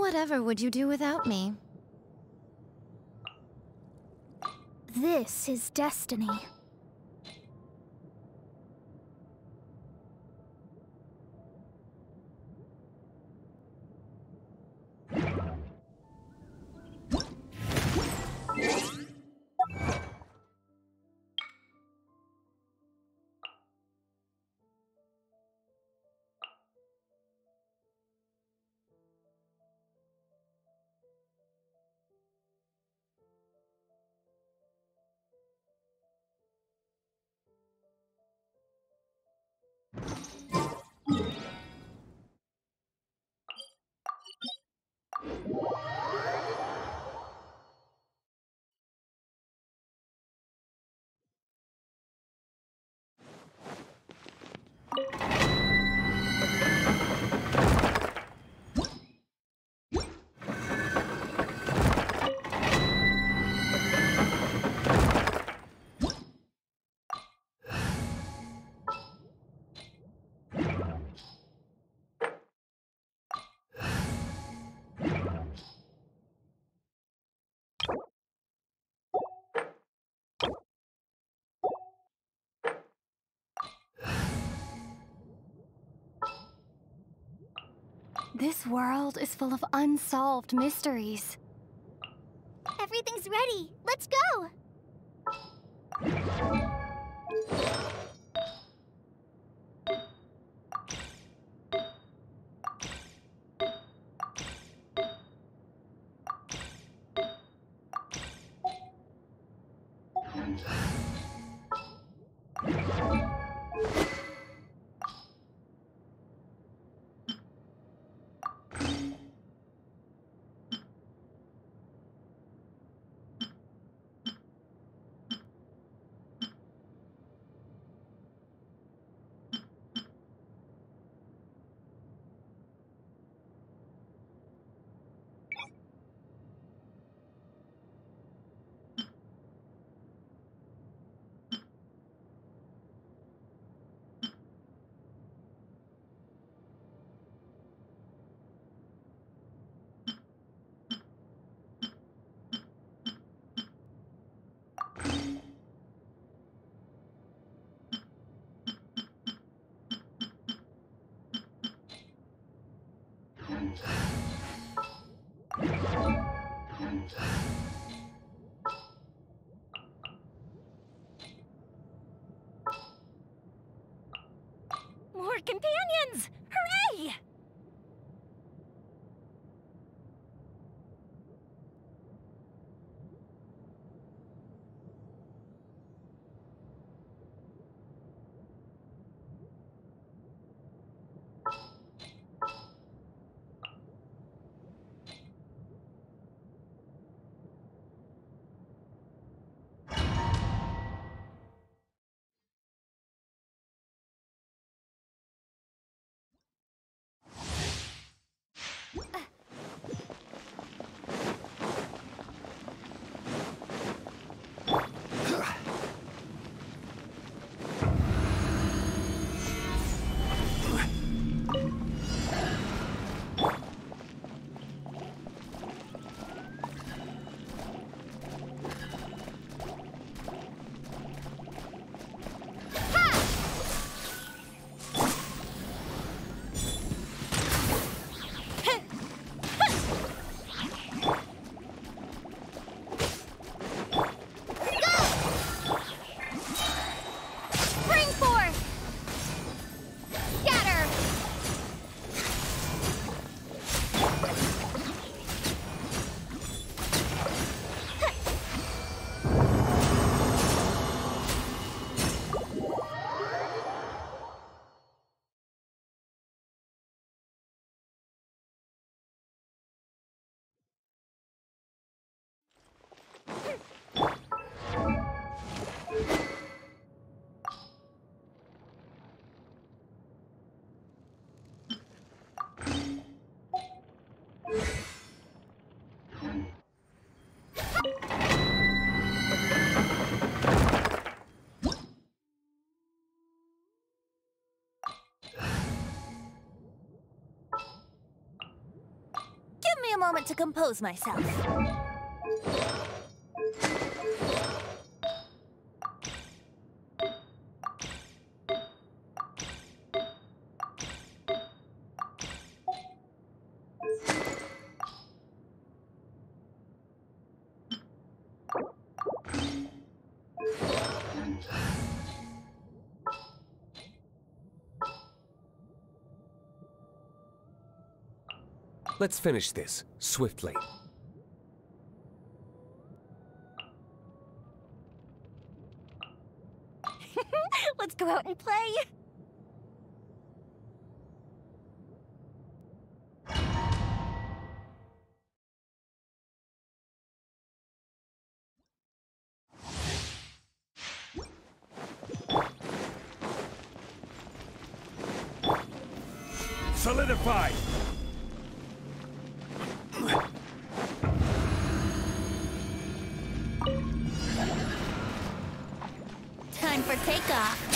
Whatever would you do without me? This is destiny. This world is full of unsolved mysteries. Everything's ready. Let's go! Companions! Hooray! Moment to compose myself. Let's finish this, swiftly. Let's go out and play. Solidify! Time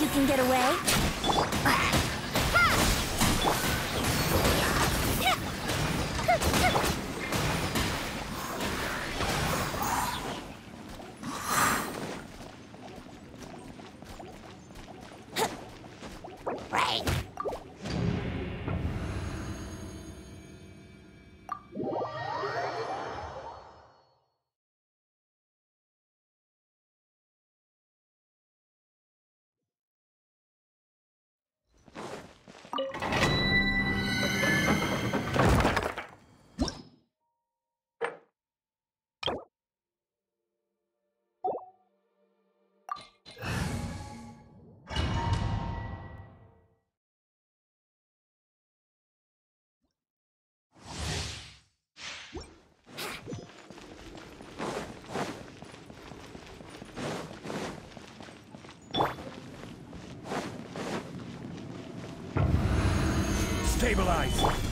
you can get away? Stabilize!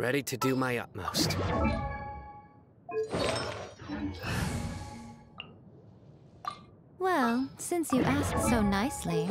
Ready to do my utmost. Well, since you asked so nicely.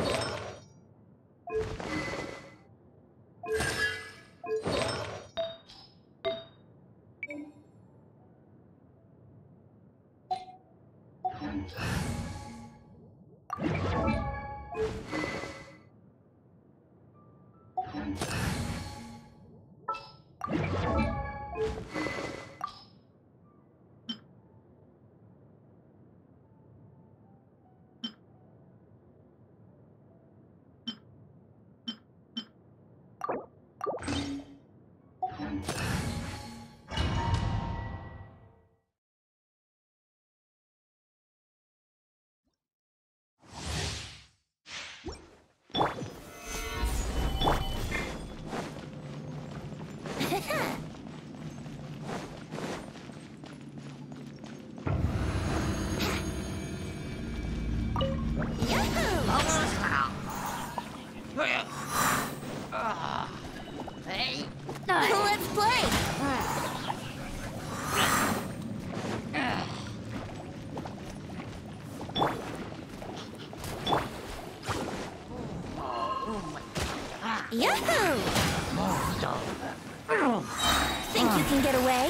Yahoo! Think you can get away?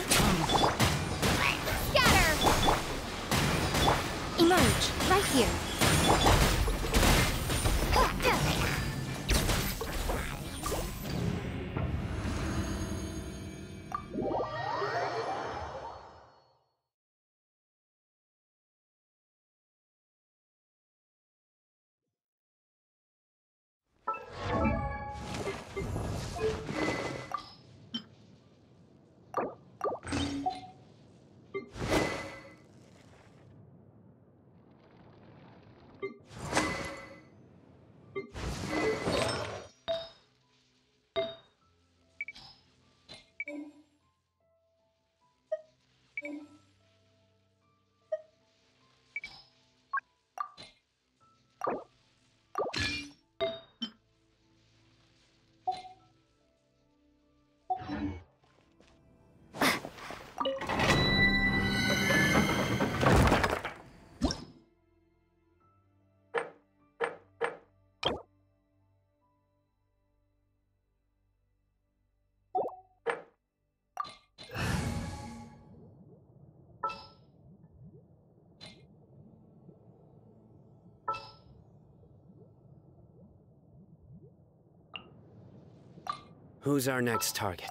Who's our next target?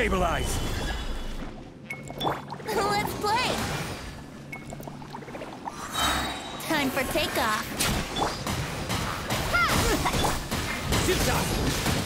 Stabilize! Let's play. Time for takeoff. Shoot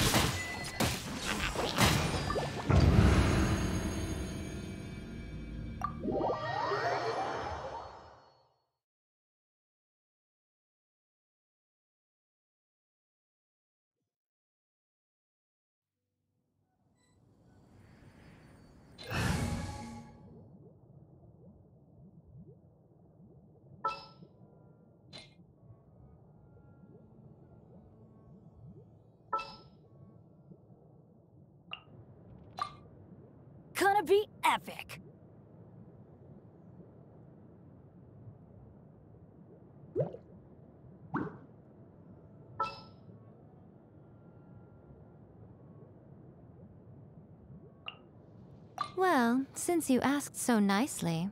be epic. Well, since you asked so nicely.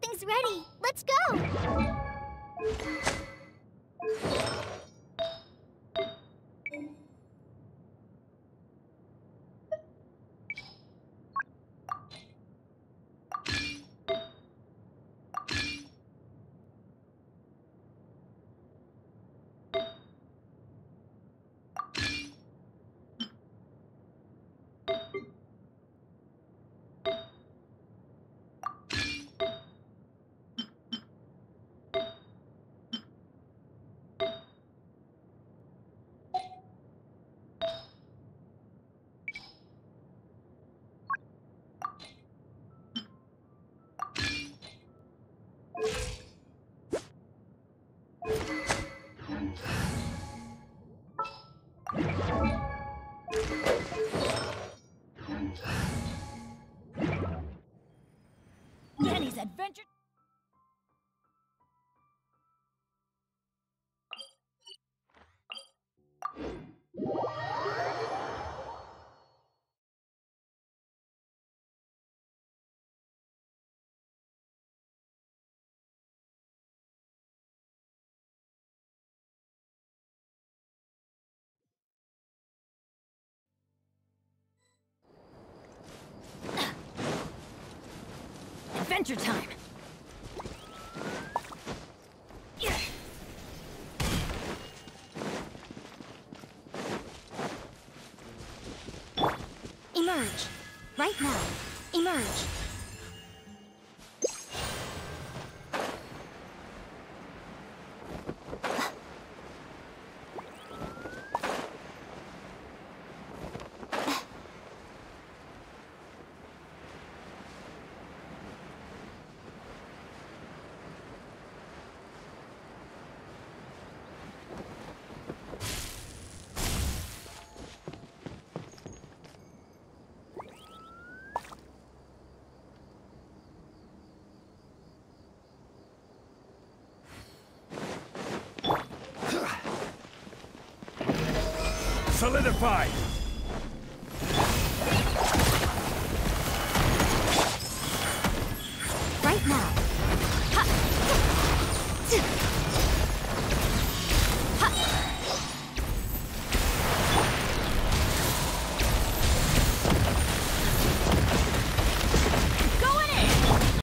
Everything's ready. Let's go. Adventure. Adventure time. Solidified!